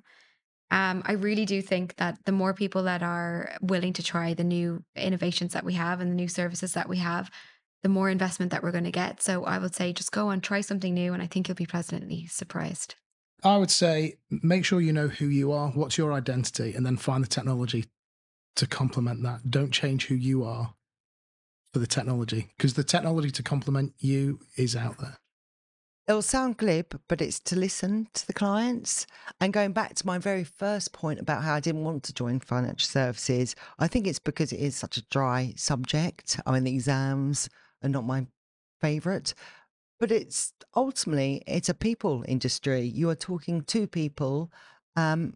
Um, I really do think that the more people that are willing to try the new innovations that we have and the new services that we have, the more investment that we're going to get. So I would say just go and try something new, and I think you'll be pleasantly surprised. I would say make sure you know who you are, what's your identity, and then find the technology to complement that. Don't change who you are for the technology because the technology to complement you is out there. It'll sound glib, but it's to listen to the clients. And going back to my very first point about how I didn't want to join financial services, I think it's because it is such a dry subject. I mean, the exams are not my favourite, but it's ultimately it's a people industry. You are talking to people. Um,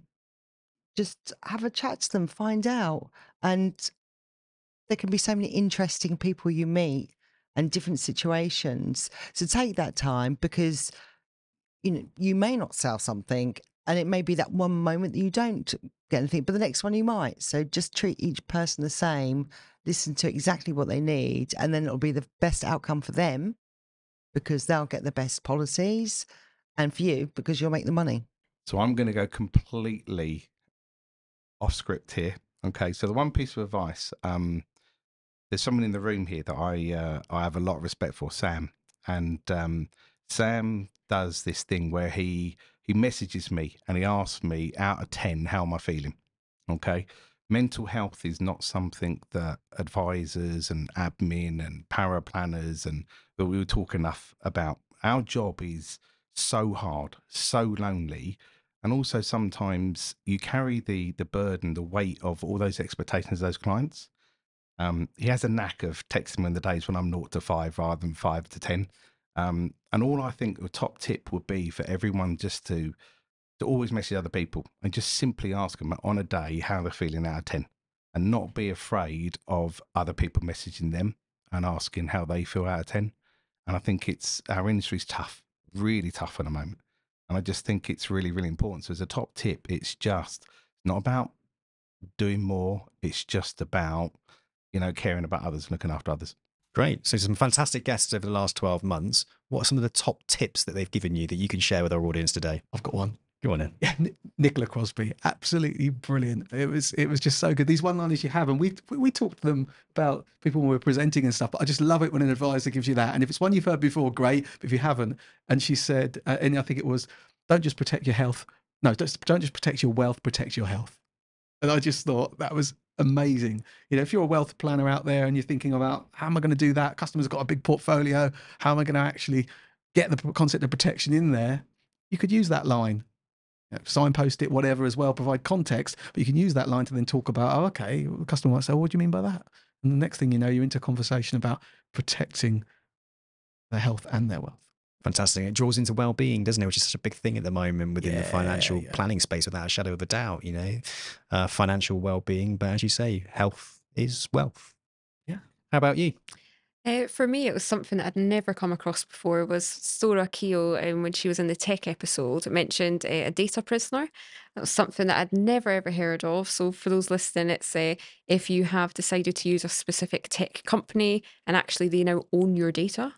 just have a chat to them, find out, and there can be so many interesting people you meet and different situations. So take that time because you know you may not sell something and it may be that one moment that you don't get anything, but the next one you might. So just treat each person the same, listen to exactly what they need, and then it'll be the best outcome for them because they'll get the best policies and for you because you'll make the money. So I'm going to go completely off script here. Okay, so the one piece of advice, um, there's someone in the room here that I uh, I have a lot of respect for, Sam, and um, Sam does this thing where he he messages me and he asks me out of ten how am I feeling. Okay, mental health is not something that advisors and admin and paraplanners and that we would talk enough about. Our job is so hard, so lonely, and also sometimes you carry the the burden, the weight of all those expectations of those clients. Um, he has a knack of texting me in the days when I'm naught to five rather than five to ten. Um, and all I think the top tip would be for everyone just to to always message other people and just simply ask them on a day how they're feeling out of ten, and not be afraid of other people messaging them and asking how they feel out of ten. And I think it's our industry's tough, really tough at the moment. And I just think it's really, really important. So as a top tip, it's just not about doing more. It's just about, you know, caring about others, looking after others. Great. So, some fantastic guests over the last 12 months. What are some of the top tips that they've given you that you can share with our audience today? I've got one. Go on then. Yeah, Nicola Crosby, absolutely brilliant. It was it was just so good. These one-liners you have, and we we talked to them about people when we were presenting and stuff. But I just love it when an advisor gives you that. And if it's one you've heard before, great. But if you haven't, and she said, uh, and I think it was, don't just protect your health. No, don't, don't just protect your wealth. Protect your health. And I just thought that was amazing. You know, if you're a wealth planner out there and you're thinking about how am I going to do that? Customers got a big portfolio. How am I going to actually get the concept of protection in there? You could use that line you know, signpost it, whatever, as well, provide context. But you can use that line to then talk about, oh, okay, the customer might say, well, what do you mean by that? And the next thing you know, you're into a conversation about protecting their health and their wealth. Fantastic. It draws into well-being, doesn't it? Which is such a big thing at the moment within the financial yeah. planning space, without a shadow of a doubt. You know, uh, financial well-being, but as you say, health is wealth. Yeah. How about you? Uh, for me, it was something that I'd never come across before. Was Sora Keo, um, when she was in the tech episode, mentioned uh, a data prisoner. That was something that I'd never ever heard of. So for those listening, it's uh, if you have decided to use a specific tech company and actually they now own your data,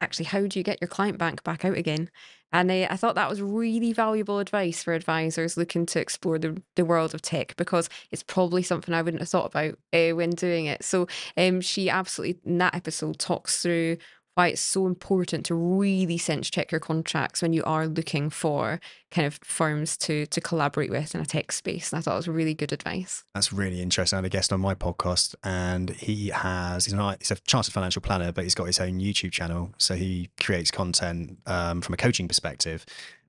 actually, how do you get your client bank back out again? And uh, I thought that was really valuable advice for advisors looking to explore the, the world of tech because it's probably something I wouldn't have thought about uh, when doing it. So um, she absolutely, in that episode, talks through why it's so important to really sense check your contracts when you are looking for kind of firms to to collaborate with in a tech space. And I thought it was really good advice. That's really interesting. I had a guest on my podcast, and he has he's, an, he's a chartered financial planner, but he's got his own YouTube channel. So he creates content um, from a coaching perspective.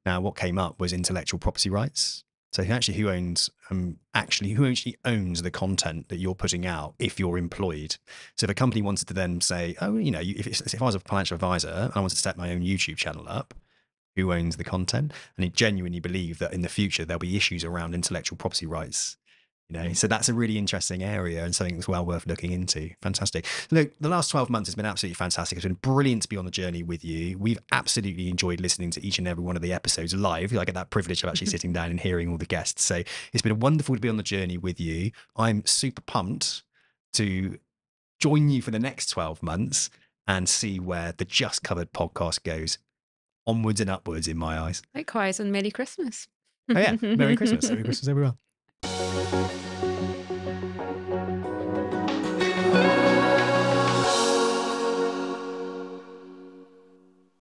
Now, what came up was intellectual property rights. So actually, who owns um, actually who actually owns the content that you're putting out if you're employed? So if a company wanted to then say, oh, you know, if, if I was a financial advisor and I wanted to set my own YouTube channel up, who owns the content? And he genuinely believe that in the future there'll be issues around intellectual property rights you know so that's a really interesting area and something that's well worth looking into. Fantastic. Look the last 12 months has been absolutely fantastic. It's been brilliant to be on the journey with you. We've absolutely enjoyed listening to each and every one of the episodes live. I get that privilege of actually sitting down and hearing all the guests. So it's been wonderful to be on the journey with you. I'm super pumped to join you for the next 12 months and see where the just covered podcast goes onwards and upwards in my eyes. Likewise and merry christmas. Oh yeah. Merry christmas. Merry christmas everyone Thank you.